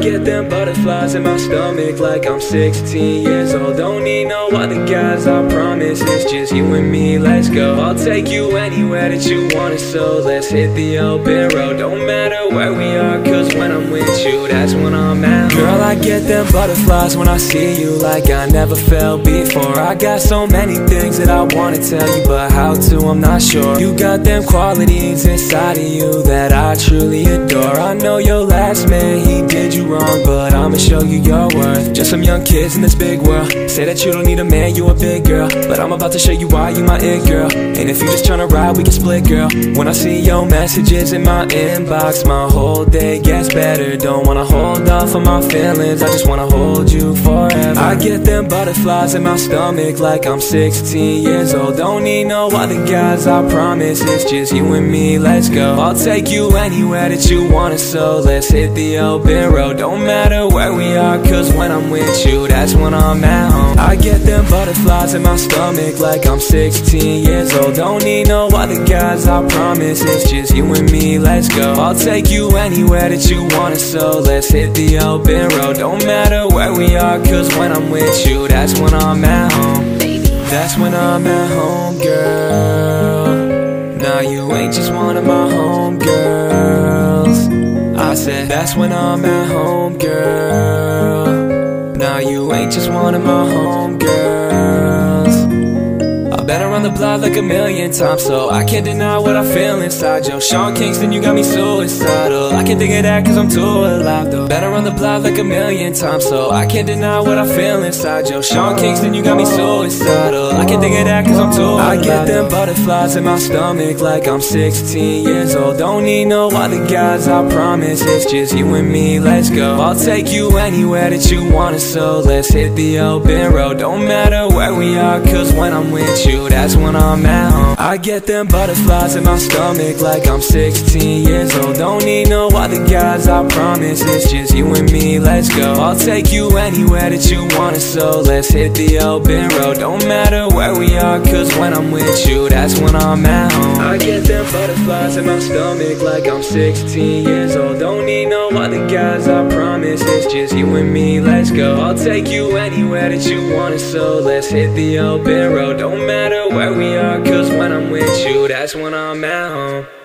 Get them butterflies in my stomach like I'm 16 years old. Don't need no other guys, I promise. It's just you and me, let's go. I'll take you anywhere that you want it, so let's hit the open road. Don't matter where we are, cause when I'm with you, that's when I'm at. Girl, I get them butterflies when I see you like I never felt before. I got so many things that I wanna tell you, but how to, I'm not sure. You got them qualities inside of you that I truly adore. I know your last man, he did you wrong, but I'ma show you your worth. Just some young kids in this big world. Say that you don't need a man, you a big girl. But I'm about to show you why you my it girl. And if you just tryna ride, we can split, girl. When I see your messages in my inbox, my whole day gets better. Don't wanna hold off on my feelings, I just wanna hold you forever. I get them butterflies in my stomach like I'm 16 years old. Don't need no other guys, I promise. It's just you and me, let's go. I'll take you anywhere that you wanna so let's hit the open road. Don't matter where we are, cause when I'm with you, that's when I'm at home. I get them butterflies in my stomach like I'm 16 years old. Don't need no other guys, I promise. It's just you and me, let's go. I'll take you anywhere that you want it, so let's hit the open road. Don't matter where we are, cause when I'm with you, that's when I'm at home. That's when I'm at home, girl. Now you ain't just one of my that's when I'm at home, girl. Now you ain't just one of my homegirls. Around the block like a million times, so I can't deny what I feel inside. Yo, Sean Kingston, you got me suicidal. I can't think of that cause I'm too alive, though. Been around the block like a million times, so I can't deny what I feel inside. Yo, Sean Kingston, you got me suicidal. I can't think of that cause I'm too alive. I get them butterflies in my stomach like I'm 16 years old. Don't need no other guys, I promise. It's just you and me, let's go. I'll take you anywhere that you want it, so let's hit the open road. Don't matter where we are, cause when I'm with you, that's when I'm at home. I get them butterflies in my stomach like I'm 16 years old. Don't need no other guys, I promise. It's just you and me, let's go. I'll take you anywhere that you want it, so let's hit the open road. Don't matter where we are, cause when I'm with you, that's when I'm at home. I get them butterflies in my stomach like I'm 16 years old. Don't need no other guys, I promise. It's just you and me, let's go. I'll take you anywhere that you want it, so let's hit the open road. Don't matter where we are, cause when I'm with you, that's when I'm at home.